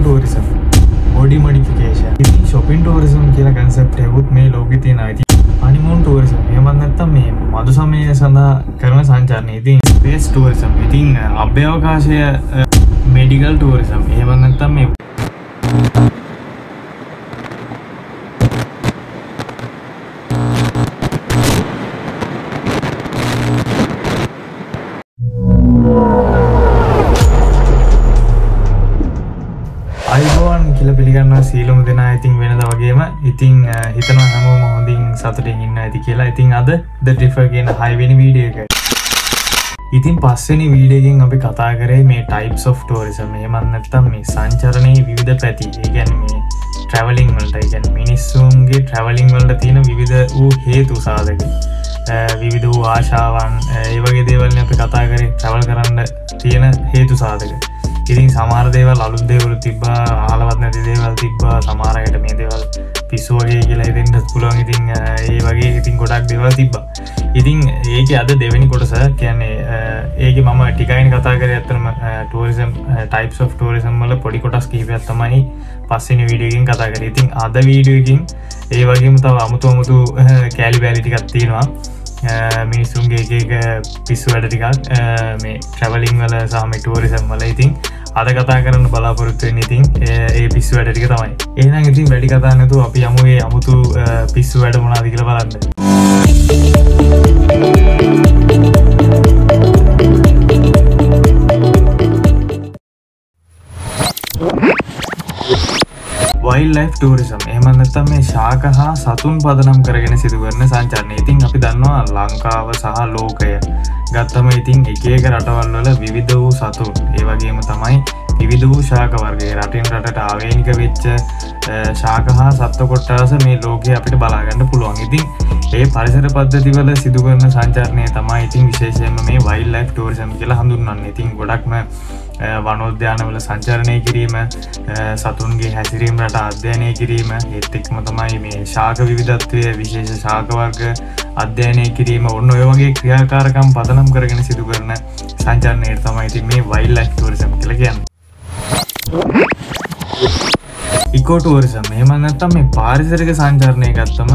Tourism body modification ඉතින් shopping tourism කියලා concept යකුත් මේ ලෝක තියෙන අයිති. අනිමුන් ටූරිසම් එමන්නත්තම් මේ මදු සමය සඳහා කරන සංචාරණය. ඉතින් ස්පේස් ටූරිසම් ඉතින් අභ්‍යවකාශය මෙඩිකල් ටූරිසම් ඒමන්නත්තම් මේ සීලුම දෙනා ඉතින් වෙනද වගේම ඉතිං හිතන හැමෝම හොඳින් සතුටින් ඉන්න ඇති කියලා. ඉතින් අද ද ඩිෆ කියන හයිවෙනි වීඩිය එක. ඉතින් පස්සනි වීඩියගෙන් අපි කතා කරේ මේ ටයිප් සොෆ් ටෝරිසම මන්නත්තම් මේ සංචරණය විවිධ පැති. ඒගැන මේ ට්‍රවලිං වලට ඉගැන මිනිස්සුන්ගේ ට්‍රවලිං වලට තියෙන විවිධ වූ හේතු සාධක. විවිධ වූ ආශාවන් ඒවගේ දේවල්න අපි කතා කරේ ට්‍රවල් කරන්න තියෙන හේතු සාධක. ඉතින් සමාර දේවල් අලුත් දේවලු තිබ්බා ආලවත් නැති දේවල් තිබ්බා සමාරයට මේ දේවල් පිස්සුවගේ කියලා ඉතින්ට පුළුවන්. ඉතින් ඒ වගේ ඉතින් ගොඩක් දෙවල් තිබ්බා. ඉතින් ඒක අද දෙවැනි කොටස කියන්නේ ඒක මම ටිකයින් කතා කර ඇතරම ටරිසම් ටයිප් of ටෝරිසම් වල පොඩි කොටස් කහිපයක් තමයි පස්සෙන වීඩියකින් කතා කර. ඉතින් අද වීඩියකින් ඒ වගේම තව අමුතු අමුතු කෑලි බෑලිටිකත් තියෙනවා. මිනිස්සුන්ගේ එක පිස්සු වැඩ ටිකක් මේ ට්‍රවලිං වල සාම ටුවරිසම් වල. ඉතින් අද කතා කරන්න බලාපොරොත්තුවෙන් ඉතින් ඒ පිස්සු වැඩටික තමයි. ඒනම් ඉතින් වැඩි කතා නැතු අපි අමුවේ අමුතු පිස්සු වැඩ මොනාදි කියල බලන්න. වයිල් ලයි් ටූරිසම් එමන්නත්තම් මේ ශාක හා සතුන් පදනම් කරගෙන සිදුවරන සංචරණය. ඉතින් අපි දන්නවා ලංකාව සහ ලෝකය ගත්තම ඉතින් එකක රටවල් වල විවිධ වූ සතුන් ඒවගේම තමයි විවිධ වූ ශාක වර්ගේ රටින් රටට ආවේනික වෙච්ච ශාක හා සත්ව කොට්ටාස මේ ලෝකය අපිට බලාගන්න පුළුවන්. ඉතින් ඒ පරිසර පද්ධතිවල සිදුවරන සංචාරණය තමයි ඉතින් විශේෂයම මේ වයිල් ලයි් ටෝරිසම් කියලා හඳුන්වන්න. ඉතින් ගොඩක්ම වනෝද්‍යානවල සංචරණය කිරීම සතුන්ගේ හැසිරීම රට අධ්‍යයනය කිරීම ඒත් එක්ම තමයි මේ ශාක විවිධත්වය විශේෂ ශාකවර්ග අධ්‍යයනය කිරීම ඔන්න ඔය වගේ ක්‍රියාකාරකම් පදනම් කරගෙන සිදු කරන සංචරණයට තමයිති මේ වයිල් ලයිස්ටෝරිසම් කළ කියන්න. ඉකෝටුවරිසම් මෙමනත්තම් මේ පාරිසරික සංචාරණය ගත්තම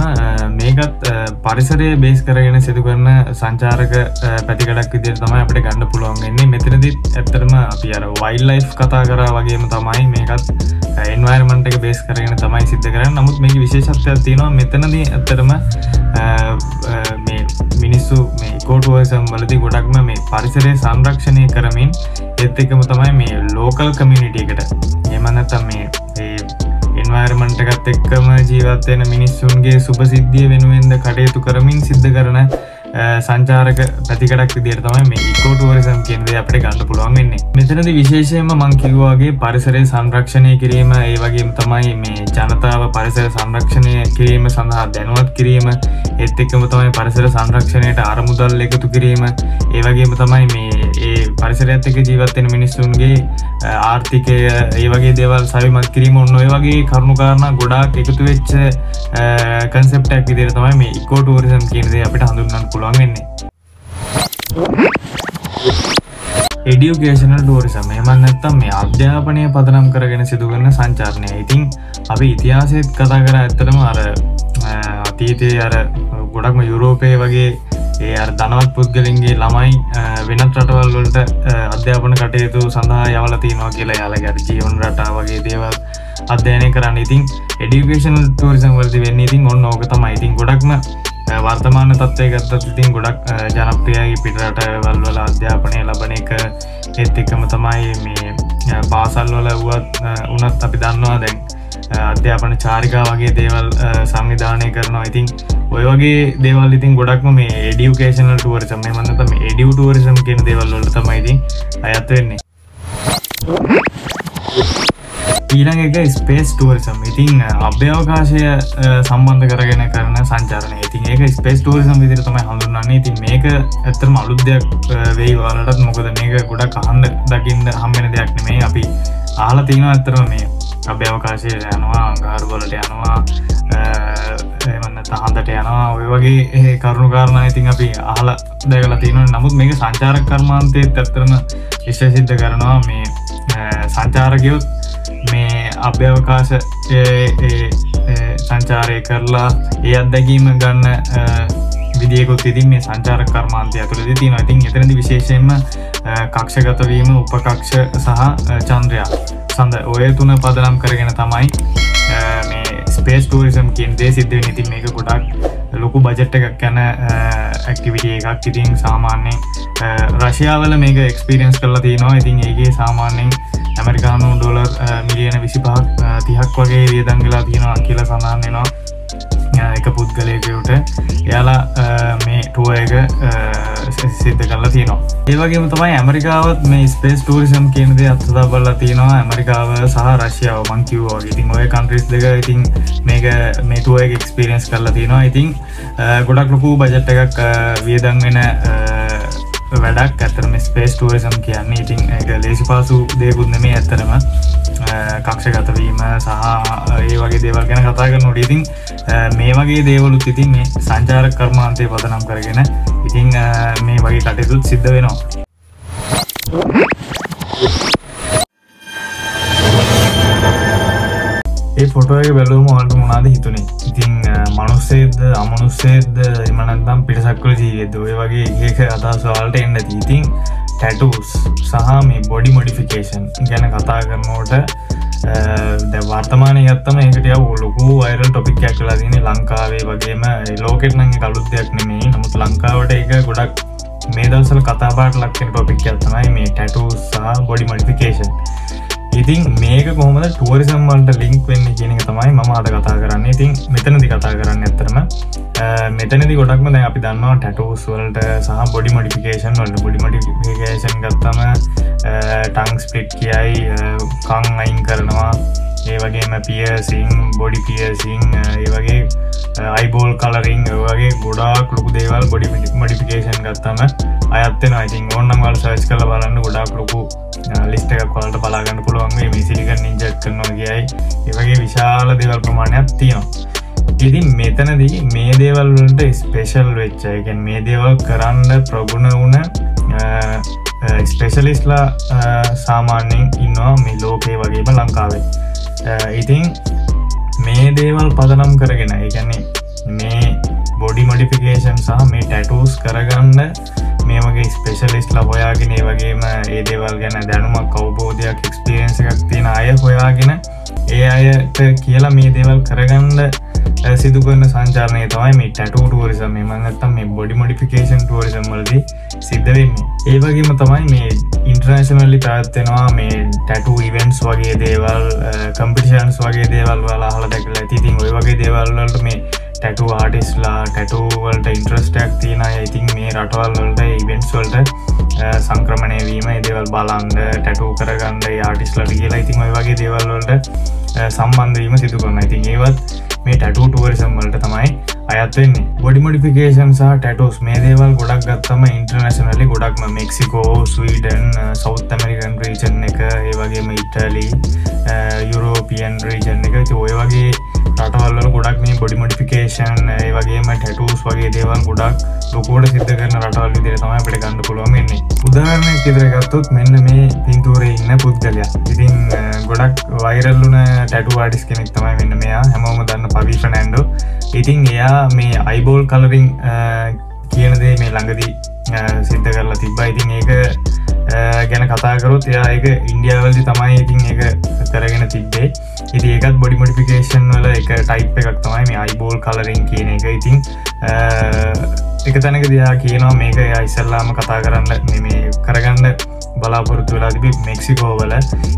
මේකත් පරිසරය බේස් කරගෙන සිදු කරන සංචාරක පැතිකඩක් විදිර තමයි අපට ගන්න පුළුවන්ගන්නේ මෙතනදිත් ඇත්තරම අපි අර වයිල් ලයි් කතා කර වගේම තමයි මේකත් එන්වර්මන්ට එක බේස් කරගෙන තමයි සිද්ධ කරන්න. නමුත් මේක විශේෂත්වයක් තියෙනවා. මෙතනද ඇත්තරම මේ මිනිස්සු මේ කෝටුවසම් වලදි ගොඩක්ම මේ පරිසරය සංරක්ෂණය කරමින් එත් එකම තමයි මේ ලෝකල් කමියනිටියකට එමනත්තම් මේ එන්වර්මන්ට එකත් එක්කම ජීවත්වයෙන මිනිස්සුන්ගේ සුප සිද්ධිය වෙනුවෙන්ද කටයුතු කරමින් සිද්ධ කරන සංචාරක පැතිකටක් විදිර තමයි මේ ඉකෝටුවරිසම් කෙන්දේ අපට ගන්න පුළුවන් වෙන්නේ. මෙතනද විශේෂයම මංකිවවාගේ පරිසරය සංරක්ෂණය කිරීම ඒ වගේ තමයි මේ ජනතාව පරිසර සංරක්ෂණය කිරීම සඳහා දැනුවත් කිරීම එත් එක්කම තමයි පරිසර සංරක්ෂණයට අරමුදල් එකතු කිරීම ඒවගේම තමයි මේ ඒ පරිසරඇත් එක ජීවත්වෙන මිනිස්සුන්ගේ ආර්ථිකය ඒ වගේ දේවල් සවිමත් කිරීම ඔන්න ඔය වගේ කරුණුකාරණ ගොඩාක් එකතු වෙච්ච කන්සෙප්ටක් විදිර තමයි මේ ඉකෝටූරිසම් කියනදේ අපිට හඳුන්නන්න පුළුවන් වෙන්නේ. එඩියුකේෂනල් ටෝරිසම් එමන් නැත්තම් මේ අධ්‍යාපනය පදනම් කරගෙන සිදුවන්න සංචාරණය. ඉතින් අපි ඉතිහාසයත් කතා කර ඇත්තටම අර අතීතය අර ගොඩක්ම යුරෝපය වගේ ඒ අර ධනවත් පුද්ගලින්ගේ ළමයි වෙනත් රටවල් වලට අධ්‍යාපන කටයුතු සඳහා යවලති නවා කියලා යාලගට ජීවන රටා වගේ දේවල් අධ්‍යයනය කරන්න. ඉතින් එඩිකේෂනල් ටරිසම් වලදි වෙන්න ඉතින් ඔන්න ඕක තමයි. ඉතින් ගොඩක්ම වර්තමාන තත්වය ගත්තත් ඉතින් ගොඩක් ජනප්‍රියයි. පිටරට වල්වල අධ්‍යාපනය ලබන එක ඒත් එක්කම තමයි මේ පාසල් වල වුවත් උනත් අපි දන්නවා දැන් අධ්‍යාපන චාරිකා වගේ දේවල් සංවිධානය කරනවා. ඉතින් ඔය වගේ දේවල් ඉතින් ගොඩක්ම මේ එඩියුකේෂනල් ටුවරසම් මන්නතම එඩියු ටුවරසම් කියෙන දේවල්ලට තමයිඉතින් අයත් වෙන්නේ. ඊළඟ එක ස්පේස් ටුවරිසම් ඉතින් අභ්‍යවකාශය සම්බන්ධ කරගෙන කරන සංචාරනය ඉතින් ඒක ස්පේස් ටුවරිසම් විදිර තමයි හඳුන්නන්නේ ඉතින් මේක ඇත්තරම අලුද්‍යයක් වෙයි වලටත් මොකද මේක ගොඩක් අහන්ද දකිින්ද හම්බෙන දෙයක් නෙමේ අපි ආලා තියෙන ඇත්තරම මේ අභ්‍යවකාශය යනවා අංගාරබලට යනවා එමන්න තහන්දට යනවා. ඔය වගේ කරුණු කාරණ ඉතින් අපි අහල දැකල තියෙන නමුත් මේක සංචාරක කර්මාන්තය ඇත්තරම විශ්ව සිද්ධ කරනවා මේ සංචාරකයොත් මේ අභ්‍යවකාශ සංචාරය කරලා ඒ අත්දැකීම ගන්න විදිියකුත් ඉතින් මේ සංචාර කර්මාන්තය ඇතුළද තින ඉතින් එතනදි විශේෂයෙන්ම කක්ෂගතවීම උපකක්ෂ සහ චන්ද්‍රයා සඳ ඔය තුන පදනම් කරගෙන තමයි මේ ස්පේස් ටූරිසම් කින්දේ සිද්ධ නිති මේක ගොඩක් ලොකු බජට් එකක් ගැන ඇක්ටිවිටිය එකක්. ඉතින් සාමාන්‍යෙන් රශයාවල මේක එක්ස්පිරියන්ස් කරලා තියෙනවා. ඉතින් ඒගේ සාමාන්‍යෙන් ඇමරිකානු ඩොලර් මිලියන විසි පහක් තිහක් වගේ වියදංගලා තියෙනවා කියලා සඳහන්නවා එක පුද්ගලයකයට එයාලා මේ ටුව එක සිද්ධ කරලා තියනවා. ඒවගේම තමයි ඇමරිකාවත් මේ ස්පේස් ටූරිසම් කියනද අත්සදා බල්ලා තියෙනවා. ඇමරිකාව සහ රශයාව මංකිව්වාගේ ඉතින් ඔය කන්ට්‍රිස් දෙක ඉතින් මේක මේටුව එක එක්ස්පිරියන්ස් කරලා තියෙනවා. ඉතින් ගොඩක් ලොකු බජට් එකක් වියදන් වෙන වැඩක් ඇතරම ස්පේස් ටූරිසම් කියන්නේ ඉතින් එක ලේසි පාසු දේකුත් නෙමේ ඇත්තරම කක්ෂ ගතවීම සහ ඒ වගේ දේවල් ගැන කතා කර නොඩීතින් මේ වගේ දේවලුත් ඉතින් මේ සංචාර කර්මාන්තය පදනම් කරගෙන ඉතිං මේ වගේ කටයුතුත් සිද්ධ වෙනවා. ඒ ෆොටෝය බැලුවම වලට මොනාද හිතුනේ? ඉතිං මනුස්සේද අමනුස්සේද එමනත්තම් පිටසක්කල ජීවෙද ඔය වගේ ඒක අදස්වාලට එන්න ඉතින් ටැටස් සහ මේ බොඩි මොඩිෆිකේෂන් ගැන කතා කරනෝට ද වර්තමානය ගත්තම ඒකට ලොකු අයිරල් ටොපික්යක් කලා දින ලංකාවේ වගේම. ලෝකෙට නගේ කලුත් දෙයක් නෙමේ නමුත් ලංකාවට එක ගොඩක් මේ දවසල කතාපාට ලක්කෙන ටොපික් ඇත්තමයි මේ ටැටු සහ බොඩි මොඩිෆිකේෂන් ඉතින් මේක කොහොමද ටුවරිසම් වලට ලිංක් වෙන්න කියන එක තමයි මම අද කතා කරන්න. ඉතින් මෙතනදි කතා කරන්න ඇත්තරම මෙතනදි ගොඩක්ම දැන් අපි දන්නවා ටැටෝස් වලට සහ බොඩි මොඩිෆිකේෂන් වලට. බොඩි මොඩිෆිකේෂන් ගත්තම ටංස් පිට් කියයි කං අයින් කරනවා. ඒ වගේම පියසිං බොඩි පියසිං ඒ වගේ අයිබෝල් කලරිං වගේ ගොඩාක් ලොකු දේවල් බොඩි මොඩිෆිකේෂන් ගත්තම අයත්තෙන ඉතින් ඕන්නම් වල් සර්ච් කල බලන්න. ගොඩාක් ලොකු ලිස්ට එකක් කොලට බලාගන්න පුළුවන්ගේ මිසිලික නිජක් කරනවා කියයි. ඒවගේ විශාල දෙවල් ප්‍රමාණයක් තියෙනවා. ඉතින් මෙතනදී මේ දේවල්වලට ස්පේෂල් වෙච්චයගෙන් මේ දේවල් කරන්න ප්‍රගුණ වුණ ස්පේෂලිස්ලා සාමාන්‍යයෙන් ඉන්නවා මේ ලෝකේ වගේම ලංකාවේ. ඉතින් මේ දේවල් පදනම් කරගෙන ඒගැන්නේ මේ බොඩි මොඩිෆිකේෂන් සහ මේ ටැටස් කරගන්න. මේ වගේ ස්පේෂලිස්ලා හොයාගෙන ඒ වගේම ඒ දේවල් ගැන දැනුමක් අවබෝධයක් එක්ස්පිරියන්ස එකක් තියෙන අය හොයාගෙන ඒ අයට කියලා මේ දේවල් කරගන්න සිදු කරන සංචාරනය තමයි මේ ටැටු ටුවරිසම් මඟත්තම් මේ බොඩි මොඩිෆිකේෂන් ටුවරිසම් වලද සිද්ධ වෙන්නේ. ඒ වගේම තමයි මේ ඉන්ට්‍රනශනල්ලි පැත්වෙනවා මේ ටැටු ඉවෙන්ස් වගේ දේවල් කම්පිෂන්ස් වගේ දේවල් වලා හල දැකල ඇතිතින් ඔය වගේ දේවල්වලට මේ ටැටු ආටිස්ලා ටැටුවල්ට ඉන්ට්‍රස්ටක් තියෙන ඉතින් මේ රටවල් වලට ඉවෙන්ස් වල්ට සංක්‍රමණය වීම දේවල් බලන්ද ටැටු කරගන්න ආටිස්ලට කියලා ඉතින් ඔය වගේ දේවල්වලට සම්බන්ධවීම සිදු කරන ඉතින් ඒවත් මේ ටැටු ටුවරිසම් වලට තමයි අයත්වෙන්නේ බොඩි මොඩිෆිකේෂන් සහ ටැටෝස් මේ දේවල් ගොඩක් ගත්තම ඉන්ටර්නශනලි ගොඩක්ම Mexico Sweden South American region එක ඒ වගේම ඉටලි යුරෝපියන් රීජන් එක. ඔය වගේ රටවල්ල ගොඩක් මේ බොඩි මොඩිෆිකේෂන් ඒ වගේම ටැටස් වගේ දේවල් ගොඩක් ලොකෝට සිද්ධ කරන රටවල් විදිර තමයි අපට ගන්න පුළුවන් වෙන්නේ. උදාහරණය කිදරගත්තොත් මෙන්න මේ පින්තූරේ ඉන්න පුද්ගලයා. ඉතින් ගොඩක් වෛරල්ලුන ටැටු ආඩිස් කෙනෙක් තමයි වෙන්න මෙයා. හැමෝම දන්න පවිෂ නැන්ඩෝ ඉතින් එයා මේ අයිබෝල් කලරිං කියනදේ මේ ළඟදී සිද්ධ කරලා තිබ්බා. ඉතින් ඒක ගැන කතාකරොත් එයා එක ඉන්ඩියාවල්දි තමයි ඉතින් එක කරගෙන තිබ්බේ. ඉති ඒකත් බොඩි මොඩිෆිකේෂන් වල එක ටයිප් එකක් තමයි මේ අයිබෝල් කලරින් කියන එක. ඉතින් එක තැනක දයා කියනවා මේක ඉස්සල්ලාම කතා කරන්න මේ කරගන්න බලාපොරත්තු වෙලා තිබි මෙක්සිකෝ වල.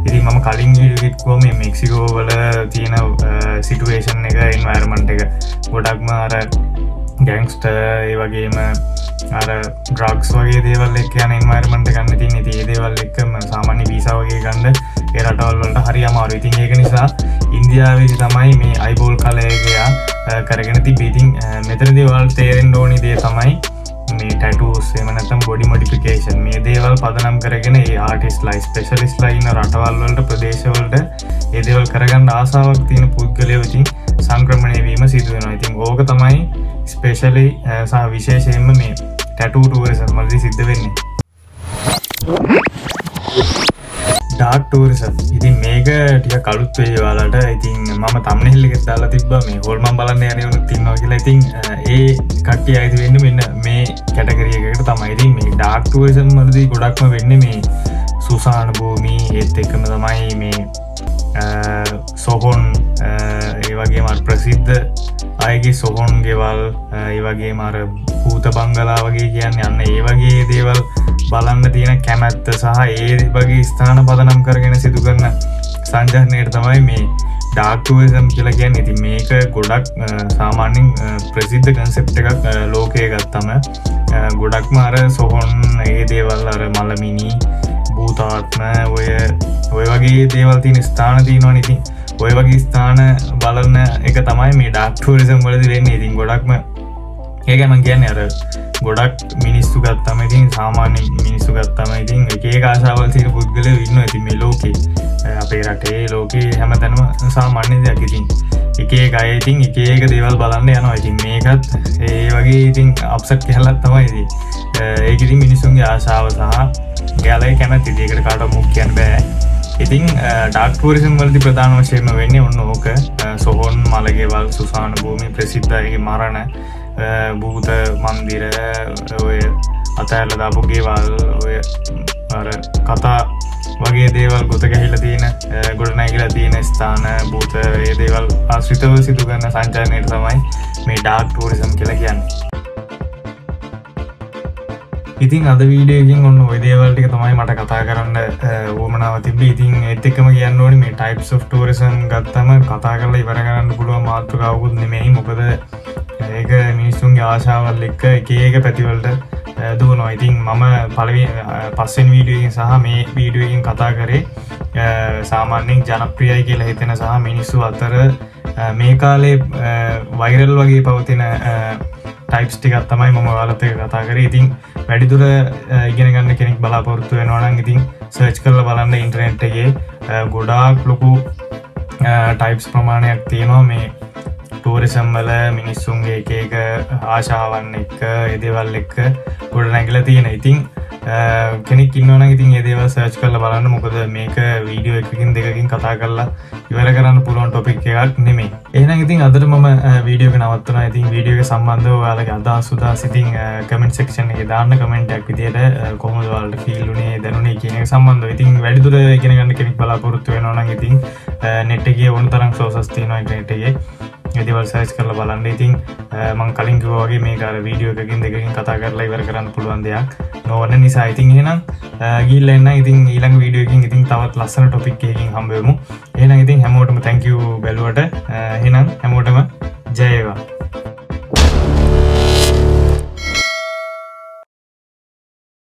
ඉති මම කලින් ගිල්ගිත්කෝ මේ මෙක්සිකෝ වල තියෙන සිටුවේෂන් එක එන්වර්මන්ට් එක. ගොඩක්ම අර ගැංස්ට ඒ වගේම අර ඩ්‍රක්ස් වගේ දේවල් එක් යන එන්වර්මන්ට ගන්න ගන්න. ඒ රටවල්වලට හරි අමාරු ඉතින් ඒක නිසා ඉන්දියාවේදි තමයි මේ අයිබෝල් කලයකයා කරගෙන තිබීතින් මෙතර දේවල් තේරෙන් ඕනි දේ තමයි මේ ටටස් එමනතම් බොඩි මොඩිෆිකේෂන් මේ දේවල් පදනම් කරගෙන ඒ ආටිස් ලයි ස්පෙශලිස් ලයින්න රටවල්වලට ප්‍රදේශවලට ඒදේවල් කරගන්න ආසාාවක් තියෙන පුද්ගලයවතින් සංක්‍රමණය වීම සිදුවෙනවා ඉතින් ඕක තමයි ස්පේශලි සහ විශේෂයෙන්ම මේ ටැටූටුවරසම් මල්දි සිද්ධ වෙන්නේ. ඩාක් ටූරිස ඉතින් මේක ටික කළුත් වේවාලට ඉතින් මම තම්නෙල්ලිගෙ දාලා තිබ මේ හොල්ම බලන්න යනවනු තින්නවා කියලා. ඉතින් ඒ කට්ටිය අයිති වෙන්න මෙන්න මේ කැටකරියකට තමයිඉතින් මේ ඩාක් ටුවසම් මලදී ගොඩක්ම වෙන්න මේ සුසාන භූමී ඒත් එකම තමයි මේ සොහොන් ඒ වගේ මත් ප්‍රසිද්ධ අයගේ සොහොන් ගෙවල් ඒ වගේ මර භූත බංගලා වගේ කියන්න යන්න ඒ වගේ දේවල් බලන්න තියෙන කැමැත්ත සහ ඒ වගේ ස්ථාන පදනම් කරගෙන සිදු කරන සංජහනයට තමයි මේ ඩාක්ටුවසම් කියලා කියන්න. ඉති මේක ගොඩක් සාමාන්‍යින් ප්‍රසිද්ධ කන්සෙප්ට එකක් ලෝකය ගත්තම. ගොඩක්ම අර සොහොන් ඒ දේවල් අර මලමිනි භූතාත්ම ඔය ඔය වගේ දේවල් තින ස්ථාන තියනවා නිති ඔය වගේ ස්ථාන බලන්න එක තමයි මේ ඩක්ටරිසම් වලදි වෙන්නේ. ඉතින් ගොඩක්ම ඒකම කියන්න අර ගොඩක් මිනිස්සු ගත්තම ඉතින් සාමාන්‍ය මිනිස්සු ගත්තම ඉතින් එකේ කාශාවල් තින පුද්ගල ඉන්න ඇති මේ ලෝකේ. අපේ රටේ ලෝකයේ හැම තැනම සාමාන්‍ය දෙයක්. ඉතින් එකේ අයඉතින් එකඒක දේවල් බලන්න යනවා. ඉතින් මේකත් ඒ වගේ ඉතින් අපසට් කියලත් තමයිදී ඒකඉතින් මිනිසුන්ගේ ආශාව සහ ගැලයි කැමැති දේකට කාට මුක් කියන්න බෑ. ඉතිං ඩක්ටරිසම් වලදි ප්‍රධාන වශයම වෙන්නේ ඔන්න ඕක. සොහොන් මලගෙවල් සුසාන භූමි ප්‍රසිද්ධයගේ මරණ. භූත මන්දිර ඔය අතඇල්ල දාපුගේවල් ඔය කතා වගේ දේවල් ගොත ගැහිල තියෙන ගොඩ නැගිලා තියෙන ස්ථාන භූත ඒ දේවල් ආශ්‍රිතව සිදු කරන්න සංචාරනයට තමයි මේ ඩාක් ටූරිසම් කියලා කියන්න. ඉතින් අද වීඩියකින් ඔන්න ඔයදේවල්ටික තමයි මට කතා කරන්න ඕමනාව තිබ ඉතින් එත් එකම කියන්න ඕනි මේ ටයිප් ෝ ටෝරිසම් ගත්තම කතා කරලා ඉවර කරන්න පුළුව මාතෘකාවකුත් නෙමෙයි. මොකද ඒක මිනිස්සුන්ගේ ආශාවල් එක්ක එකඒක පැතිවලට දුවනවා. ඉතින් මම පලවි පස්සෙන් වීඩියකින් සහ මේ වීඩියකින් කතා කරේ සාමාන්‍යෙන් ජනප්‍රියයි කියලා හිතෙන සහ මිනිස්සු අතර මේ කාලේ වෛරල් වගේ පවතින ටයිප්ස් ටිකත් තමයි මම වාලත කතා කර. ඉතින් වැඩිදුර ඉගෙන ගන්න කෙනෙක් බලාපොරත්තු වෙනවානන් ඉතින් සර්ච් කරල බලන්න ඉන්ටරනෙට්ගේ ගොඩාක් ලොකු ටයිප්ස් ප්‍රමාණයක් තියෙනවා. මේ ටූරිසම්වල මිනිස්සුන්ගේ එක එක ආශාවන් එක්ක එදේවල් එක්ක ගොඩ නැගල තියෙන. ඉතිං කෙනෙක් ඉන්නවන ඉතින් ඒදේව සර්ච් කරල බලන්න. මොකද මේක වීඩියෝ එකකින් දෙකින් කතා කරලා ඉවර කරන්න පුළුවන් ටොපික් එකක් නෙමේ එහන ඉතින් අදර මම වීඩියෝක නවත්තන ඉතින් වීඩියෝ සම්බන්ධව යාලගේ අදා සුදා සිතින් කමෙන්ට සෙක්ෂන් එක දාන්න කමෙන්ටක් විදියට කොමදවල්ට ෆිල්ලුනේ දැනුනේ කියන සම්බන්ධ ඉතින් වැඩිදුර ඉගෙනගන්න කෙනෙක් බලාපොරොත්තු වෙනවන ඉතින් නෙට්ගේ ඔන්න තරම් සෝසස්තිනවා ඉටගේ ඇතිවල් සයිස් කරල බලන්න. ඉතින් මං කලින්කිවගේ මේ කාර වීඩියෝ එකකින් දෙකින් කතා කරලා ඉවර කරන්න පුළුවන් දෙයක් නොවන නිසා. ඉතින් හෙනම් ගිල්ලන්න ඉතින් ඊළඟ වීඩියෝකින් ඉතින් තවත් ලස්සන ටොපික් එකකින් හම්බෙමු එන ඉතින් හැමෝටම තැංකව බැලුවට. හෙනම් හැමෝටම